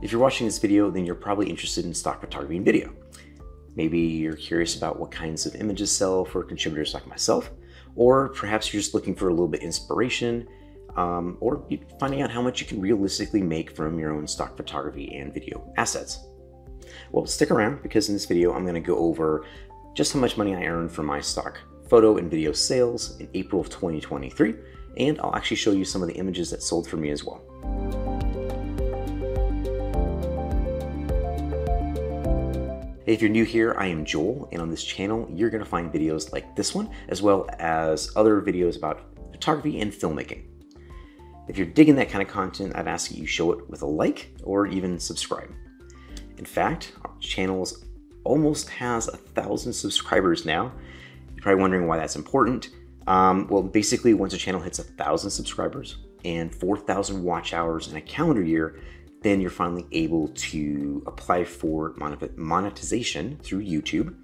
If you're watching this video, then you're probably interested in stock photography and video. Maybe you're curious about what kinds of images sell for contributors like myself, or perhaps you're just looking for a little bit of inspiration, um, or finding out how much you can realistically make from your own stock photography and video assets. Well, stick around because in this video, I'm gonna go over just how much money I earned from my stock photo and video sales in April of 2023, and I'll actually show you some of the images that sold for me as well. If you're new here, I am Joel, and on this channel, you're gonna find videos like this one, as well as other videos about photography and filmmaking. If you're digging that kind of content, I'd ask that you show it with a like or even subscribe. In fact, our channel almost has a thousand subscribers now. You're probably wondering why that's important. Um, well, basically, once a channel hits a thousand subscribers and 4,000 watch hours in a calendar year, then you're finally able to apply for monetization through YouTube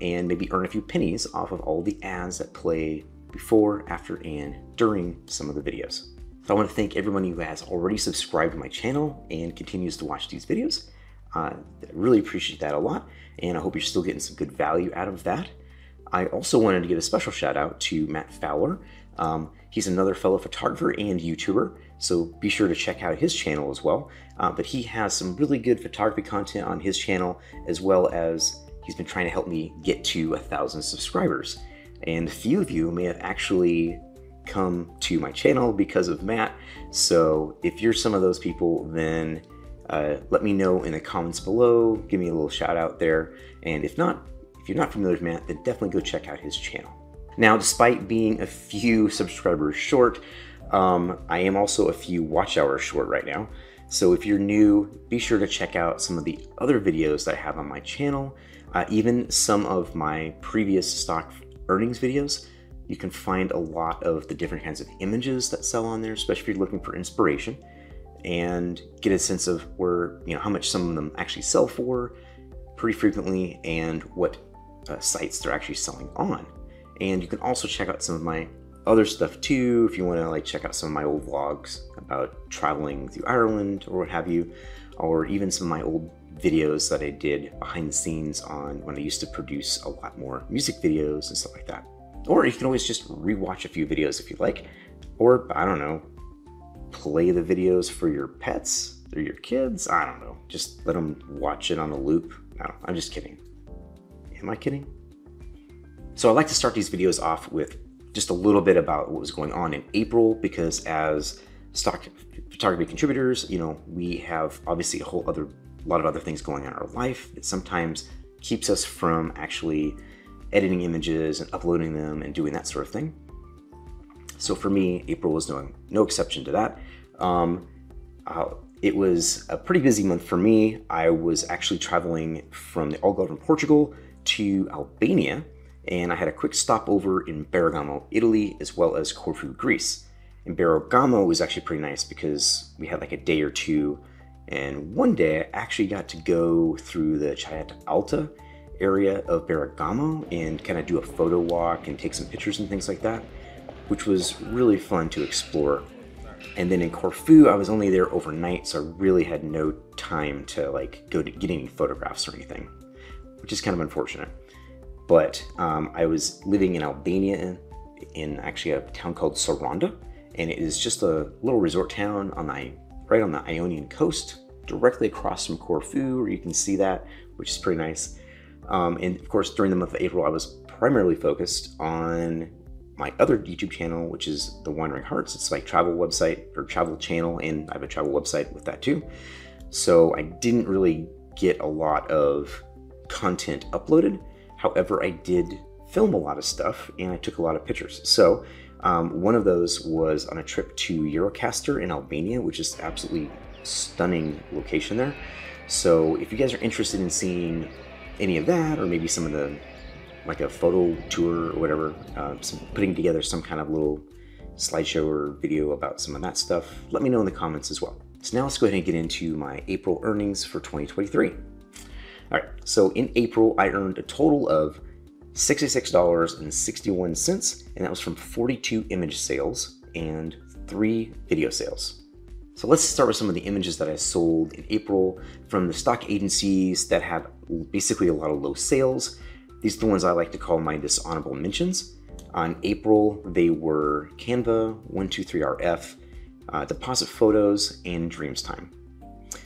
and maybe earn a few pennies off of all the ads that play before, after, and during some of the videos. So I want to thank everyone who has already subscribed to my channel and continues to watch these videos. Uh, I really appreciate that a lot, and I hope you're still getting some good value out of that. I also wanted to give a special shout out to Matt Fowler. Um, he's another fellow photographer and YouTuber, so be sure to check out his channel as well. Uh, but he has some really good photography content on his channel, as well as he's been trying to help me get to a thousand subscribers. And a few of you may have actually come to my channel because of Matt. So if you're some of those people, then uh, let me know in the comments below. Give me a little shout out there. And if not, if you're not familiar with Matt, then definitely go check out his channel. Now, despite being a few subscribers short, um, I am also a few watch hours short right now. So if you're new, be sure to check out some of the other videos that I have on my channel, uh, even some of my previous stock earnings videos. You can find a lot of the different kinds of images that sell on there, especially if you're looking for inspiration and get a sense of where, you know, how much some of them actually sell for pretty frequently and what uh, sites they're actually selling on. And you can also check out some of my other stuff too if you want to like check out some of my old vlogs about traveling through Ireland or what have you, or even some of my old videos that I did behind the scenes on when I used to produce a lot more music videos and stuff like that. Or you can always just rewatch a few videos if you like, or I don't know, play the videos for your pets or your kids. I don't know. Just let them watch it on a loop. No, I'm just kidding. Am I kidding? So I like to start these videos off with just a little bit about what was going on in April because as stock photography contributors, you know, we have obviously a whole other lot of other things going on in our life that sometimes keeps us from actually editing images and uploading them and doing that sort of thing. So for me, April was no, no exception to that. Um, uh, it was a pretty busy month for me. I was actually traveling from the Algarve in Portugal to Albania, and I had a quick stopover in Bergamo, Italy, as well as Corfu, Greece. And Bergamo was actually pretty nice because we had like a day or two, and one day I actually got to go through the Città Alta area of Bergamo and kind of do a photo walk and take some pictures and things like that which was really fun to explore. And then in Corfu, I was only there overnight, so I really had no time to like go to get any photographs or anything, which is kind of unfortunate. But um, I was living in Albania in, actually a town called Saranda, and it is just a little resort town on the right on the Ionian coast, directly across from Corfu, where you can see that, which is pretty nice. Um, and of course, during the month of April, I was primarily focused on my other YouTube channel, which is the Wandering Hartz. It's my travel website or travel channel, and I have a travel website with that too. So I didn't really get a lot of content uploaded. However, I did film a lot of stuff and I took a lot of pictures. So um, one of those was on a trip to Gjirokaster in Albania, which is absolutely stunning location there. So if you guys are interested in seeing any of that, or maybe some of the like a photo tour or whatever, uh, some, putting together some kind of little slideshow or video about some of that stuff, let me know in the comments as well. So now let's go ahead and get into my April earnings for 2023. All right, so in April, I earned a total of $66.61, and that was from 42 image sales and three video sales. So let's start with some of the images that I sold in April from the stock agencies that had basically a lot of low sales. These are the ones I like to call my dishonorable mentions. On April, they were Canva, 123RF, uh, Deposit Photos, and Dreamstime.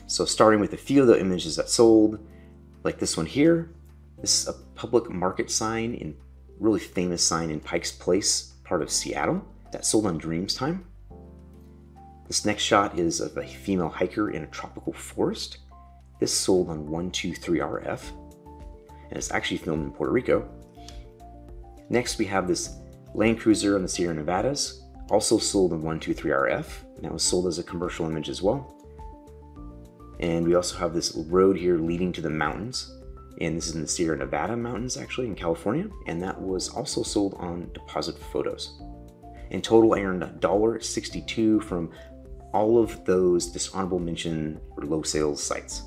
So starting with a few of the images that sold, like this one here. This is a public market sign in really famous sign in Pike's Place, part of Seattle, that sold on Dreamstime. This next shot is of a female hiker in a tropical forest. This sold on 123RF, and it's actually filmed in Puerto Rico. Next, we have this Land Cruiser on the Sierra Nevadas, also sold on 123RF, and that was sold as a commercial image as well. And we also have this road here leading to the mountains, and this is in the Sierra Nevada mountains actually in California, and that was also sold on deposit photos. In total, I earned $1.62 from all of those dishonorable mention or low sales sites.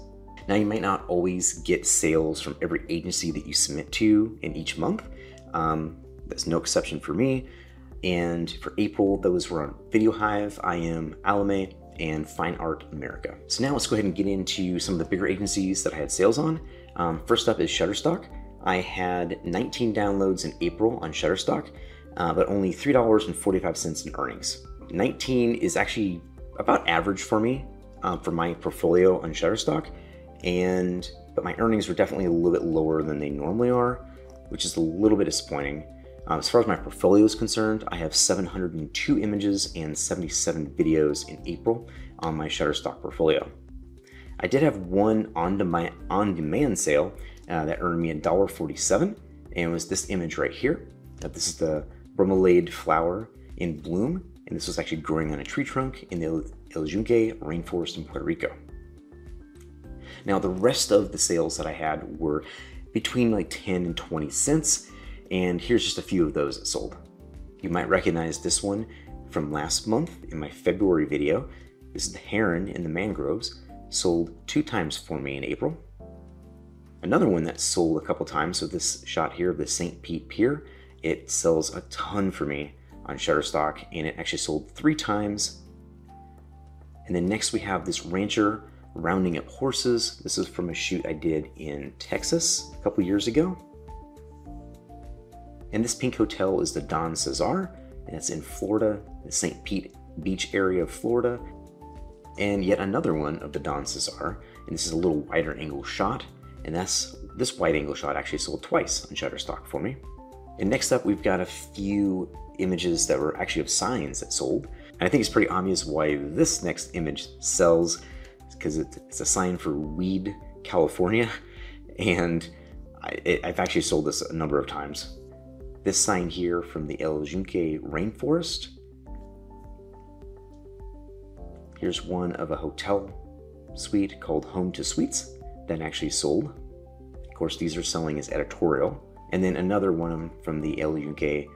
Now, you might not always get sales from every agency that you submit to in each month. Um, that's no exception for me. And for April, those were on VideoHive, EyeEm, Alamy, and Fine Art America. So now let's go ahead and get into some of the bigger agencies that I had sales on. Um, first up is Shutterstock. I had 19 downloads in April on Shutterstock, uh, but only $3.45 in earnings. 19 is actually about average for me um, for my portfolio on Shutterstock, and but my earnings were definitely a little bit lower than they normally are, which is a little bit disappointing. Um, as far as my portfolio is concerned, I have 702 images and 77 videos in April on my Shutterstock portfolio. I did have one on-demand on sale uh, that earned me $1.47, and it was this image right here. That this is the bromeliad flower in bloom, and this was actually growing on a tree trunk in the El Yunque rainforest in Puerto Rico. Now, the rest of the sales that I had were between like 10 and 20 cents, and here's just a few of those that sold. You might recognize this one from last month in my February video. This is the heron in the mangroves, sold two times for me in April. Another one that sold a couple times, so this shot here of the St. Pete Pier, it sells a ton for me on Shutterstock, and it actually sold three times. And then next we have this rancher rounding up horses. This is from a shoot I did in Texas a couple years ago. And this pink hotel is the Don Cesar, and it's in Florida, the St. Pete Beach area of Florida. And yet another one of the Don Cesar, and this is a little wider angle shot, and that's this wide angle shot actually sold twice on Shutterstock for me. And next up, we've got a few images that were actually of signs that sold. And I think it's pretty obvious why this next image sells, because it's a sign for Weed, California. And I, have actually sold this a number of times. This sign here from the El Yunque rainforest. Here's one of a hotel suite called Home2 Suites that actually sold. Of course, these are selling as editorial. And then another one from the El Yunque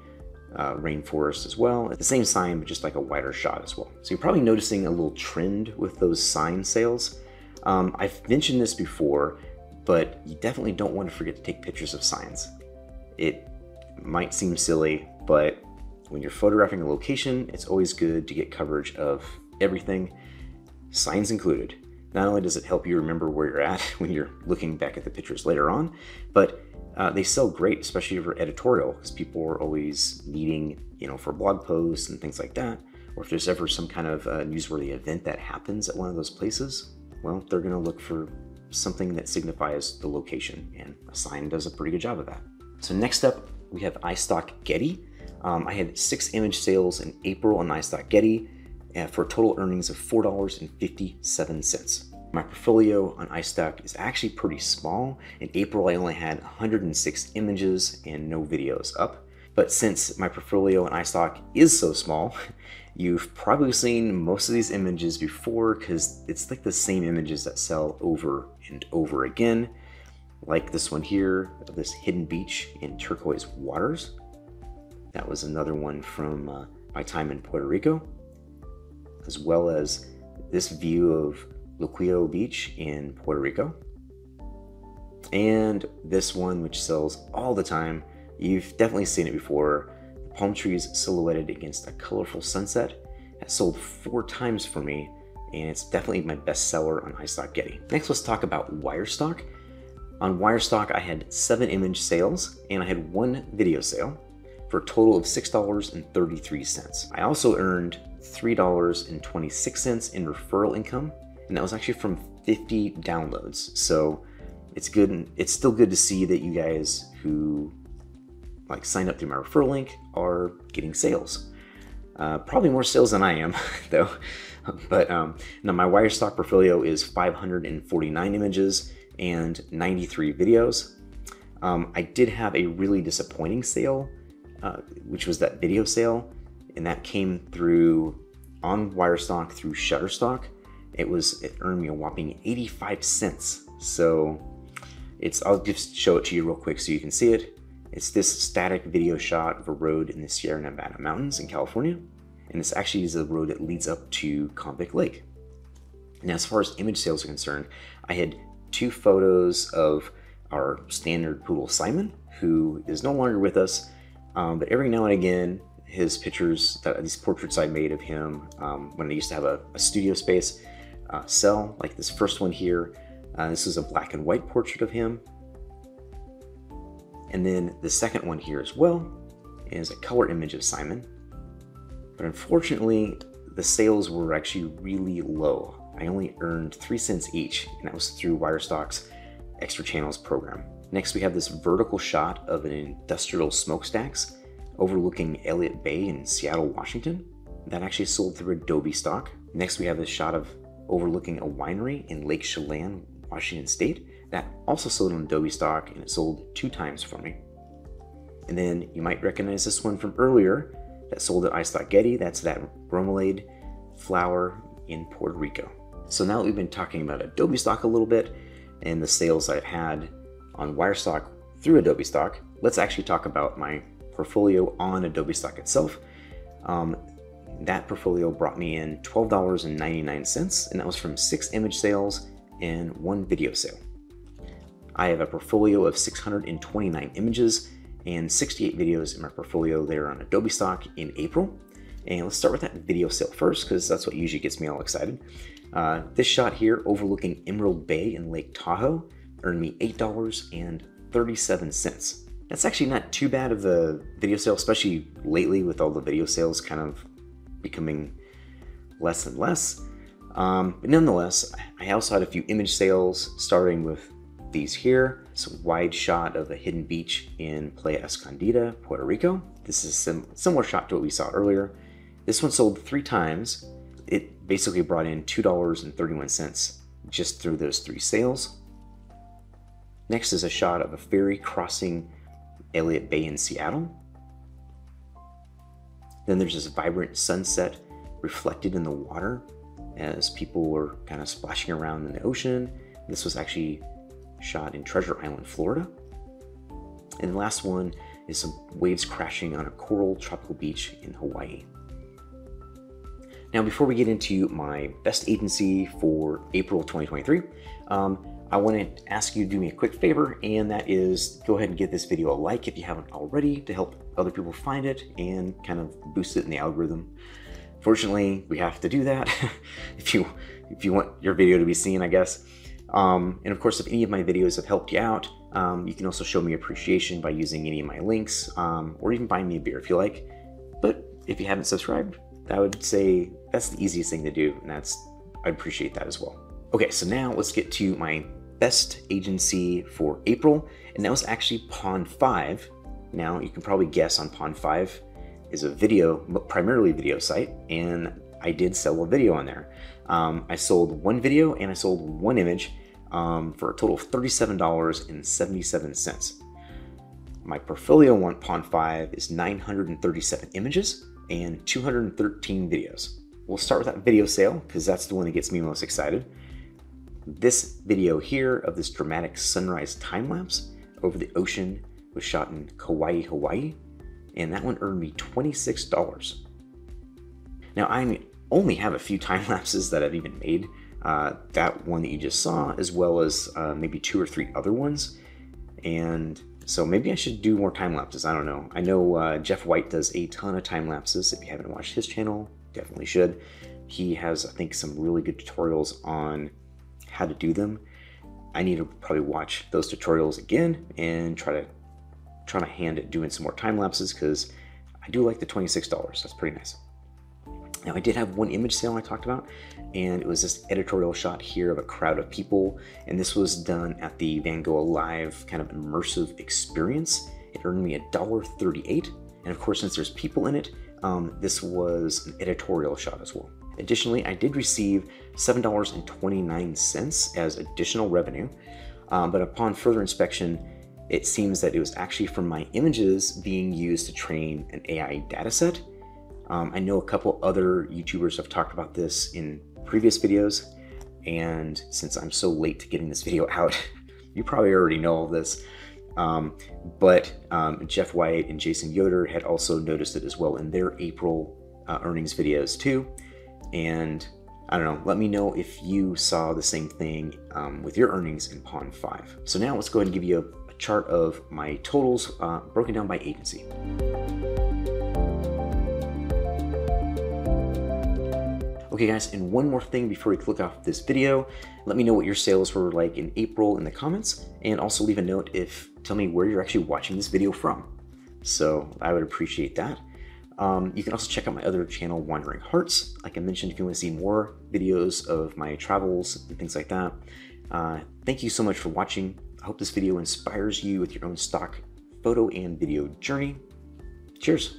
uh, rainforest as well. The same sign, but just like a wider shot as well. So you're probably noticing a little trend with those sign sales. Um, I've mentioned this before, but you definitely don't want to forget to take pictures of signs. It might seem silly, but when you're photographing a location, it's always good to get coverage of everything, signs included. Not only does it help you remember where you're at when you're looking back at the pictures later on, but uh, they sell great, especially for editorial, because people are always needing, you know, for blog posts and things like that. Or if there's ever some kind of uh, newsworthy event that happens at one of those places, well, they're going to look for something that signifies the location, and a sign does a pretty good job of that. So next up, we have iStock Getty. Um, I had six image sales in April on iStock Getty uh, for total earnings of $4.57. My portfolio on iStock is actually pretty small. In April, I only had 106 images and no videos up. But since my portfolio on iStock is so small, you've probably seen most of these images before because it's like the same images that sell over and over again. Like this one here, of this hidden beach in turquoise waters. That was another one from uh, my time in Puerto Rico, as well as this view of Luquillo Beach in Puerto Rico. And this one, which sells all the time, you've definitely seen it before. The palm trees silhouetted against a colorful sunset has sold four times for me and it's definitely my best seller on iStock Getty. Next, let's talk about Wirestock. On Wirestock, I had seven image sales and I had one video sale for a total of $6.33. I also earned $3.26 in referral income, and that was actually from 50 downloads. So it's good. It's still good to see that you guys who like signed up through my referral link are getting sales. Uh, probably more sales than I am, though. but um, now my Wirestock portfolio is 549 images and 93 videos. Um, I did have a really disappointing sale, uh, which was that video sale, and that came through on Wirestock through Shutterstock. It was it earned me a whopping 85 cents. So it's I'll just show it to you real quick so you can see it. It's this static video shot of a road in the Sierra Nevada mountains in California, and this actually is a road that leads up to Convict Lake. Now, as far as image sales are concerned, I had two photos of our standard poodle Simon, who is no longer with us, um, but every now and again, his pictures, that, these portraits I made of him um, when I used to have a, a studio space, uh, sell. Like this first one here, uh, this is a black and white portrait of him. And then the second one here as well is a color image of Simon. But unfortunately, the sales were actually really low. I only earned 3 cents each, and that was through Wirestock's Extra Channels program. Next, we have this vertical shot of an industrial smokestacks overlooking Elliott Bay in Seattle, Washington. That actually sold through Adobe stock. Next, we have this shot of overlooking a winery in Lake Chelan, Washington State. That also sold on Adobe stock and it sold two times for me. And then you might recognize this one from earlier that sold at iStock Getty. That's that bromeliad flower in Puerto Rico. So now that we've been talking about Adobe stock a little bit and the sales I've had on Wirestock through Adobe stock, let's actually talk about my portfolio on Adobe stock itself. Um, that portfolio brought me in $12.99, and that was from six image sales and one video sale. I have a portfolio of 629 images and 68 videos in my portfolio there on Adobe Stock in April. And let's start with that video sale first, because that's what usually gets me all excited. Uh, this shot here overlooking Emerald Bay in Lake Tahoe earned me $8.37. That's actually not too bad of a video sale, especially lately with all the video sales kind of becoming less and less. Um, but nonetheless, I also had a few image sales, starting with these here. It's a wide shot of a hidden beach in Playa Escondida, Puerto Rico. This is a similar shot to what we saw earlier. This one sold three times. It basically brought in $2.31 just through those three sales. Next is a shot of a ferry crossing Elliott Bay in Seattle. Then there's this vibrant sunset reflected in the water as people were kind of splashing around in the ocean. This was actually shot in Treasure Island, Florida. And the last one is some waves crashing on a coral tropical beach in Hawaii. Now, before we get into my best agency for April 2023, um, I want to ask you to do me a quick favor, and that is go ahead and give this video a like if you haven't already to help other people find it and kind of boost it in the algorithm. Fortunately, we have to do that if you if you want your video to be seen, I guess. Um, and of course, if any of my videos have helped you out, um, you can also show me appreciation by using any of my links, um, or even buying me a beer if you like. But if you haven't subscribed, I would say that's the easiest thing to do, and that's I'd appreciate that as well. Okay, so now let's get to my best agency for April, and that was actually Pond 5. Now, you can probably guess on Pond 5 is a video, primarily video site, and I did sell a video on there. Um, I sold one video and I sold one image um, for a total of $37.77. My portfolio on Pond 5 is 937 images and 213 videos. We'll start with that video sale because that's the one that gets me most excited. This video here of this dramatic sunrise time lapse over the ocean was shot in Kauai, Hawaii, and that one earned me $26. Now, I only have a few time lapses that I've even made. Uh, that one that you just saw, as well as uh, maybe two or three other ones. And so maybe I should do more time lapses. I don't know. I know uh, Jeff Whyte does a ton of time lapses. If you haven't watched his channel, definitely should. He has, I think, some really good tutorials on how to do them. I need to probably watch those tutorials again and try to try my hand at doing some more time lapses because I do like the $26. That's pretty nice. Now I did have one image sale I talked about, and it was this editorial shot here of a crowd of people, and this was done at the Van Gogh Live kind of immersive experience. It earned me $1.38, and of course, since there's people in it, um, this was an editorial shot as well. Additionally, I did receive $7.29 as additional revenue, um, but upon further inspection, it seems that it was actually from my images being used to train an AI dataset. Um, I know a couple other YouTubers have talked about this in previous videos, and since I'm so late to getting this video out, you probably already know all this. Um, but um, Jeff Whyte and Jason Yoder had also noticed it as well in their April uh, earnings videos too. And I don't know, let me know if you saw the same thing um, with your earnings in Pond 5. So now let's go ahead and give you a, a chart of my totals uh, broken down by agency. Okay guys, and one more thing before we click off this video, let me know what your sales were like in April in the comments, and also leave a note if, tell me where you're actually watching this video from. So I would appreciate that. Um, you can also check out my other channel, Wandering Hartz. Like I mentioned, if you want to see more videos of my travels and things like that. Uh, thank you so much for watching. I hope this video inspires you with your own stock photo and video journey. Cheers.